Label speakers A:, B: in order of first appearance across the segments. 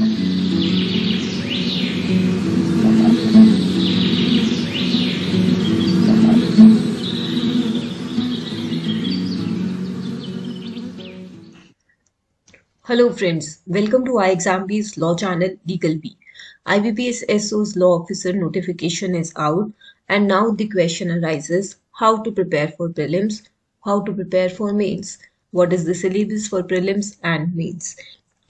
A: Hello friends, welcome to ixamBee's Law Channel LegalBee. IBPS SO's Law Officer notification is out and now the question arises how to prepare for prelims, how to prepare for mains, what is the syllabus for prelims and mains.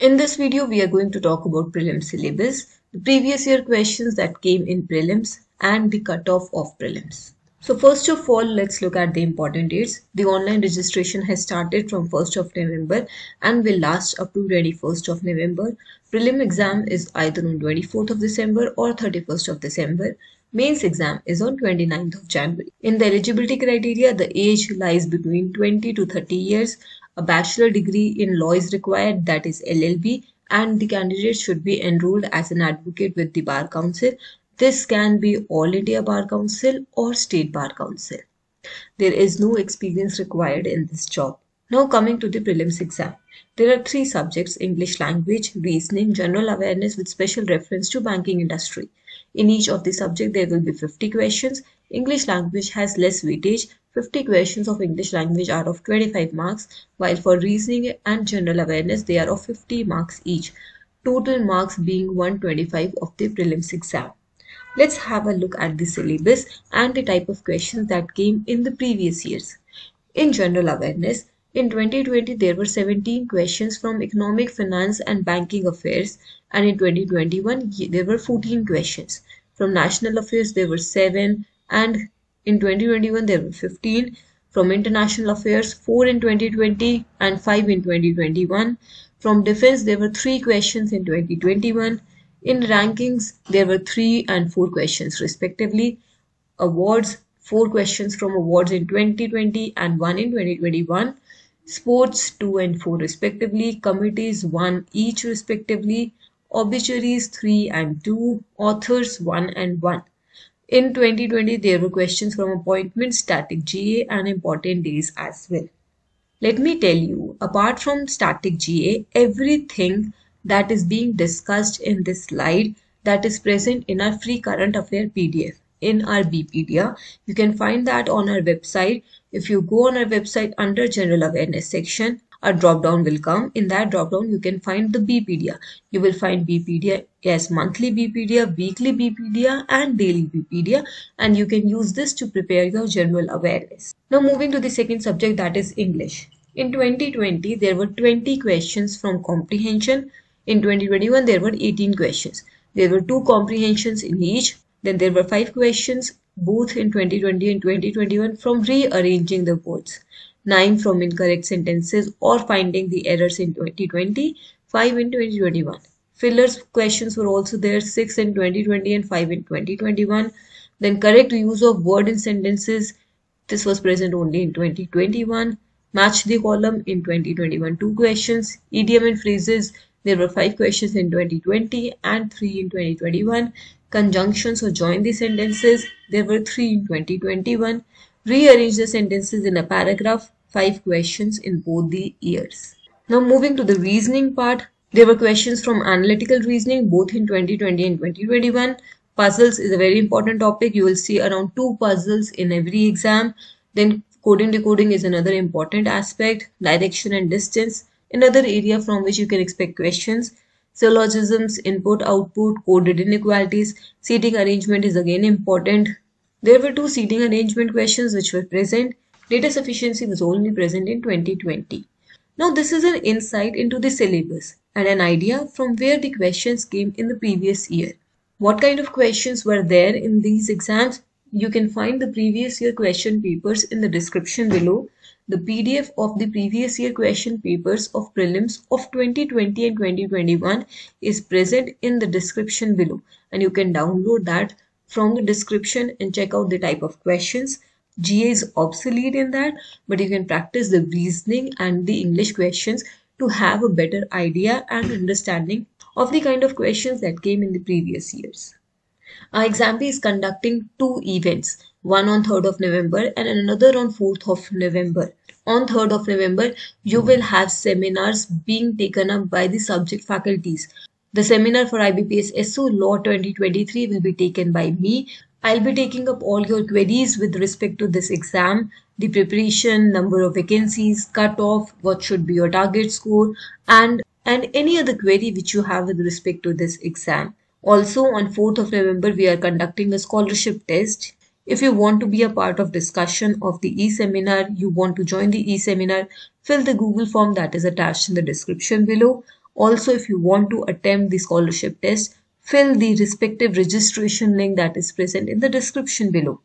A: In this video we are going to talk about prelim syllabus, the previous year questions that came in prelims and the cutoff of prelims. So first of all, let's look at the important dates. The online registration has started from 1st of November and will last up to 21st of November. Prelim exam is either on 24th of December or 31st of December. Mains exam is on 29th of January. In the eligibility criteria, the age lies between 20 to 30 years. A bachelor degree in law is required, that is LLB, and the candidate should be enrolled as an advocate with the Bar Council this can be All India Bar Council or State Bar Council. There is no experience required in this job. Now coming to the prelims exam. There are three subjects, English language, reasoning, general awareness with special reference to banking industry. In each of the subject there will be 50 questions. English language has less weightage. 50 questions of English language are of 25 marks while for reasoning and general awareness they are of 50 marks each. Total marks being 125 of the prelims exam. Let's have a look at the syllabus and the type of questions that came in the previous years. In general awareness, in 2020 there were 17 questions from economic, finance and banking affairs and in 2021 there were 14 questions. From national affairs there were 7 and in 2021 there were 15. From international affairs 4 in 2020 and 5 in 2021. From defense there were 3 questions in 2021 in rankings, there were three and four questions respectively. Awards, four questions from awards in 2020 and one in 2021. Sports, two and four respectively. Committees, one each respectively. Obituaries, three and two. Authors, one and one. In 2020, there were questions from appointments, static GA and important days as well. Let me tell you, apart from static GA, everything that is being discussed in this slide that is present in our free current affair PDF in our BeePedia. You can find that on our website. If you go on our website under general awareness section, a drop down will come. In that drop down, you can find the BeePedia. You will find BeePedia as monthly BeePedia, weekly BeePedia and daily BeePedia and you can use this to prepare your general awareness. Now moving to the second subject that is English. In 2020, there were 20 questions from comprehension, in 2021, there were 18 questions. There were two comprehensions in each. Then there were five questions both in 2020 and 2021 from rearranging the words. 9 from incorrect sentences or finding the errors in 2020, 5 in 2021. Fillers questions were also there, 6 in 2020 and 5 in 2021. Then correct use of word in sentences, this was present only in 2021. Match the column in 2021, 2 questions. Idiom and phrases, there were five questions in 2020 and three in 2021. Conjunctions or join the sentences. There were three in 2021. Rearrange the sentences in a paragraph. Five questions in both the years. Now moving to the reasoning part. There were questions from analytical reasoning both in 2020 and 2021. Puzzles is a very important topic. You will see around two puzzles in every exam. Then coding decoding is another important aspect. Direction and distance Another area from which you can expect questions. Syllogisms, input, output, coded inequalities. Seating arrangement is again important. There were two seating arrangement questions which were present. Data sufficiency was only present in 2020. Now this is an insight into the syllabus and an idea from where the questions came in the previous year. What kind of questions were there in these exams? You can find the previous year question papers in the description below the PDF of the previous year question papers of prelims of 2020 and 2021 is present in the description below and you can download that from the description and check out the type of questions. GA is obsolete in that but you can practice the reasoning and the English questions to have a better idea and understanding of the kind of questions that came in the previous years. Our exam is conducting two events, one on 3rd of November and another on 4th of November on 3rd of November, you will have seminars being taken up by the subject faculties. The seminar for IBPS SO Law 2023 will be taken by me. I'll be taking up all your queries with respect to this exam, the preparation, number of vacancies, cutoff, what should be your target score, and and any other query which you have with respect to this exam. Also on 4th of November, we are conducting a scholarship test. If you want to be a part of discussion of the e-seminar, you want to join the e-seminar, fill the Google form that is attached in the description below. Also, if you want to attempt the scholarship test, fill the respective registration link that is present in the description below.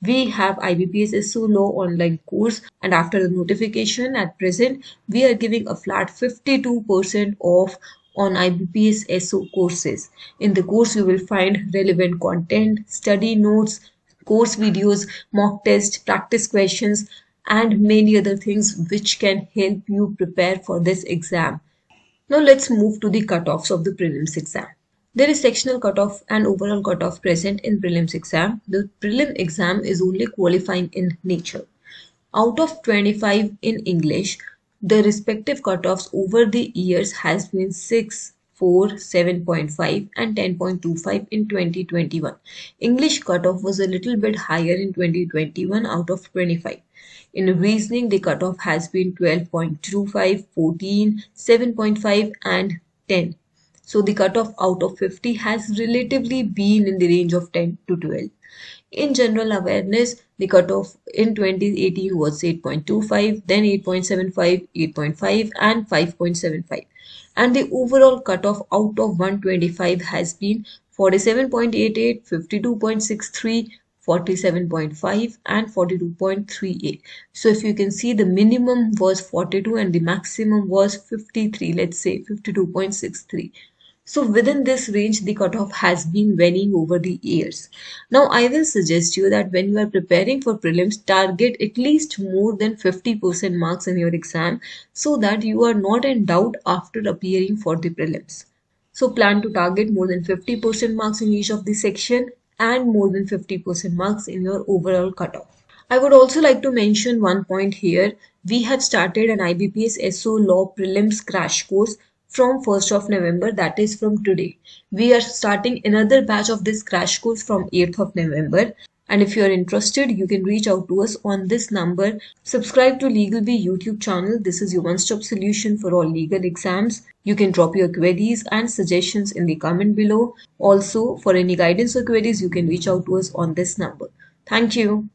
A: We have IBPS SO Law online course and after the notification at present, we are giving a flat 52% off on IBPS SO courses. In the course, you will find relevant content, study notes, course videos, mock tests, practice questions, and many other things which can help you prepare for this exam. Now let's move to the cutoffs of the prelims exam. There is sectional cutoff and overall cutoff present in prelims exam. The prelim exam is only qualifying in nature. Out of 25 in English, the respective cutoffs over the years has been 6, 4, 7.5 and 10.25 in 2021. English cutoff was a little bit higher in 2021 out of 25. In reasoning, the cutoff has been 12.25, 14, 7.5 and 10. So the cutoff out of 50 has relatively been in the range of 10 to 12. In general awareness, the cutoff in 2018 was 8.25, then 8.75, 8.5 and 5.75. And the overall cutoff out of 125 has been 47.88, 52.63, 47.5 and 42.38 so if you can see the minimum was 42 and the maximum was 53 let's say 52.63 so within this range, the cutoff has been varying over the years. Now I will suggest you that when you are preparing for prelims, target at least more than 50% marks in your exam so that you are not in doubt after appearing for the prelims. So plan to target more than 50% marks in each of the section and more than 50% marks in your overall cutoff. I would also like to mention one point here. We have started an IBPS SO Law Prelims crash course from 1st of November that is from today. We are starting another batch of this crash course from 8th of November and if you are interested you can reach out to us on this number. Subscribe to LegalBee YouTube channel. This is your one-stop solution for all legal exams. You can drop your queries and suggestions in the comment below. Also for any guidance or queries you can reach out to us on this number. Thank you.